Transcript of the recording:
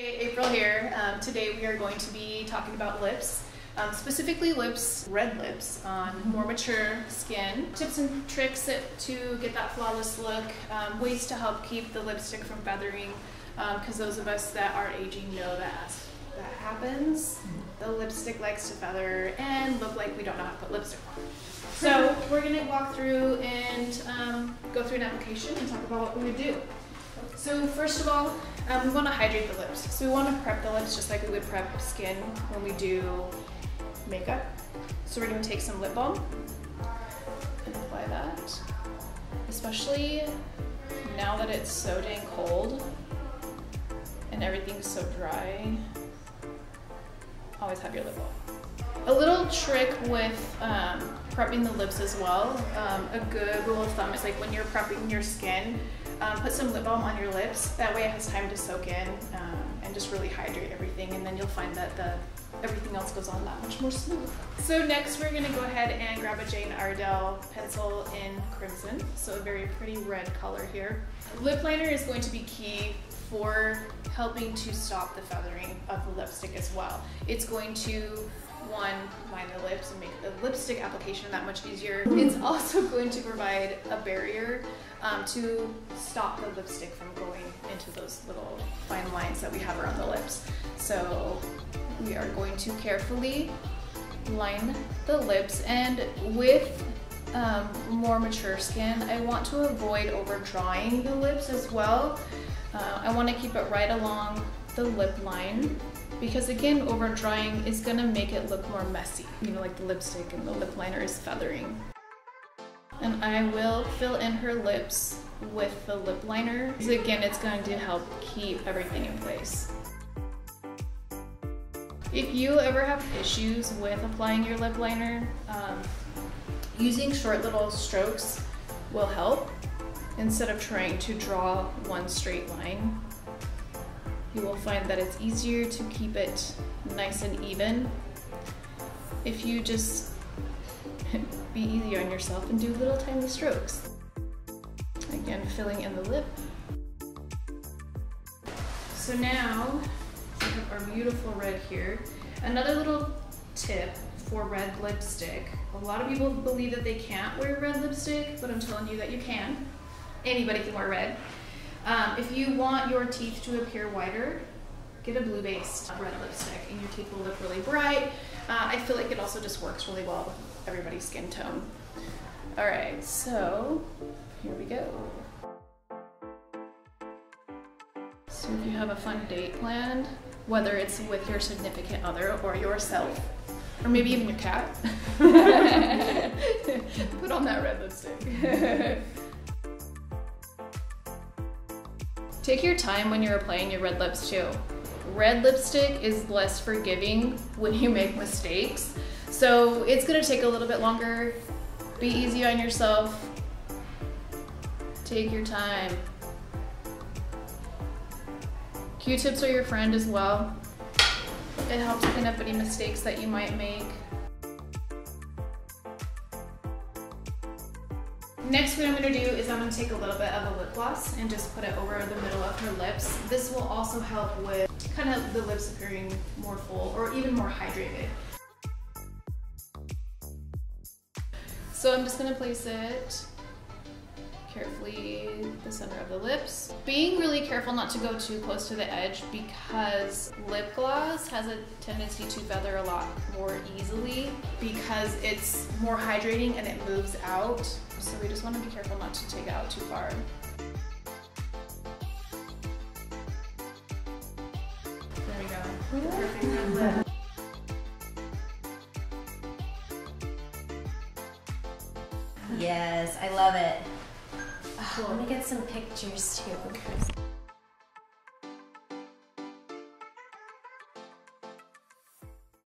Hey, April here. Um, today we are going to be talking about lips, um, specifically lips, red lips on more mature skin. Tips and tricks to get that flawless look, um, ways to help keep the lipstick from feathering, because um, those of us that are aging know that that happens. The lipstick likes to feather and look like we don't know how to put lipstick on. So we're going to walk through and um, go through an application and talk about what we would do. So first of all, um, we want to hydrate the lips. So we want to prep the lips just like we would prep skin when we do makeup. So we're going to take some lip balm and apply that. Especially now that it's so dang cold and everything's so dry, always have your lip balm. A little trick with um, prepping the lips as well, um, a good rule of thumb is like when you're prepping your skin, um, put some lip balm on your lips. That way it has time to soak in um, and just really hydrate everything and then you'll find that the everything else goes on that much more smooth. So next we're gonna go ahead and grab a Jane Iredale pencil in Crimson. So a very pretty red color here. Lip liner is going to be key for helping to stop the feathering of the lipstick as well. It's going to one, line the lips and make the lipstick application that much easier. It's also going to provide a barrier um, to stop the lipstick from going into those little fine lines that we have around the lips. So we are going to carefully line the lips and with um, more mature skin, I want to avoid over drawing the lips as well. Uh, I want to keep it right along the lip line because again, over drying is gonna make it look more messy. You know, like the lipstick and the lip liner is feathering. And I will fill in her lips with the lip liner. Because again, it's going to help keep everything in place. If you ever have issues with applying your lip liner, um, using short little strokes will help instead of trying to draw one straight line you will find that it's easier to keep it nice and even if you just be easy on yourself and do little tiny strokes. Again, filling in the lip. So now, we have our beautiful red here. Another little tip for red lipstick. A lot of people believe that they can't wear red lipstick, but I'm telling you that you can. Anybody can wear red. If you want your teeth to appear whiter, get a blue-based red lipstick and your teeth will look really bright. Uh, I feel like it also just works really well with everybody's skin tone. All right, so here we go. So if you have a fun date planned, whether it's with your significant other or yourself, or maybe even your cat, put on that red lipstick. Take your time when you're applying your red lips too. Red lipstick is less forgiving when you make mistakes. So it's gonna take a little bit longer. Be easy on yourself. Take your time. Q-tips are your friend as well. It helps clean up any mistakes that you might make. Next what I'm going to do is I'm to take a little bit of a lip gloss and just put it over the middle of her lips. This will also help with kind of the lips appearing more full or even more hydrated. So I'm just going to place it carefully the center of the lips. Being really careful not to go too close to the edge because lip gloss has a tendency to feather a lot more easily because it's more hydrating and it moves out so we just want to be careful not to take it out too far. There we go. Perfect Yes, I love it. Oh, let me get some pictures too.